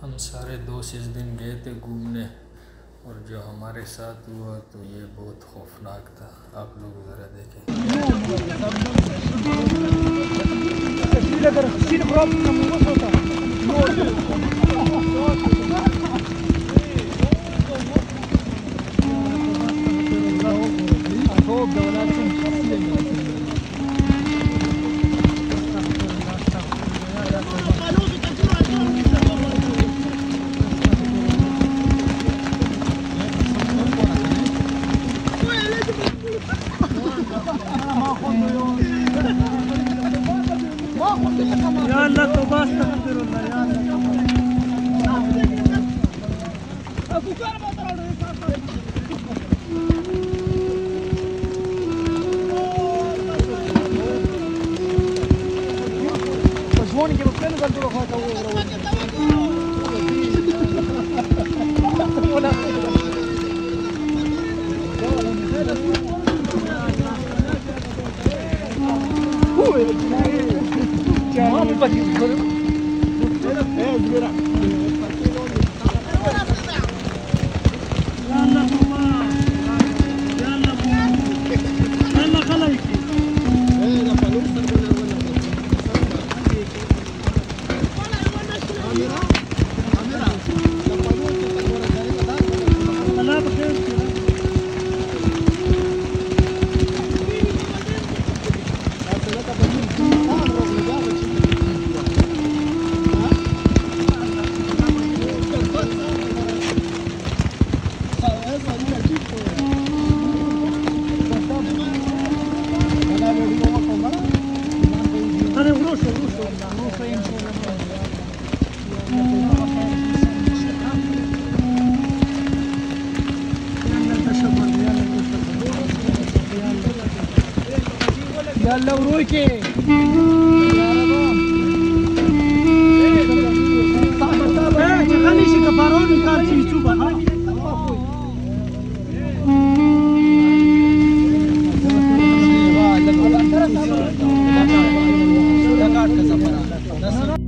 हम सारे दोस्त इस दिन गए थे घूमने और जो हमारे साथ हुआ तो ये बहुत खौफनाक था। आप लोग ज़रा देखें। Yalla toba astagfir Allah yalla Aku kan mau terlalu sampai Позвоните, вы цену за дорогу это уровень. Yeah. يلا ورويكي خليشي كبارون काट का सफ़र